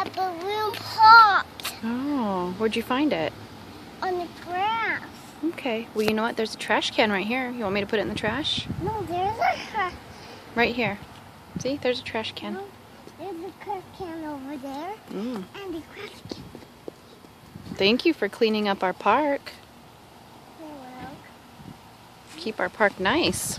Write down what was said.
A balloon popped Oh, where'd you find it? on the grass. Okay. Well, you know what? There's a trash can right here. You want me to put it in the trash? No, there's a. Right here. See, there's a trash can. No, there's a trash can over there Mm. and a trash can. Thank you for cleaning up our park. Keep our park nice.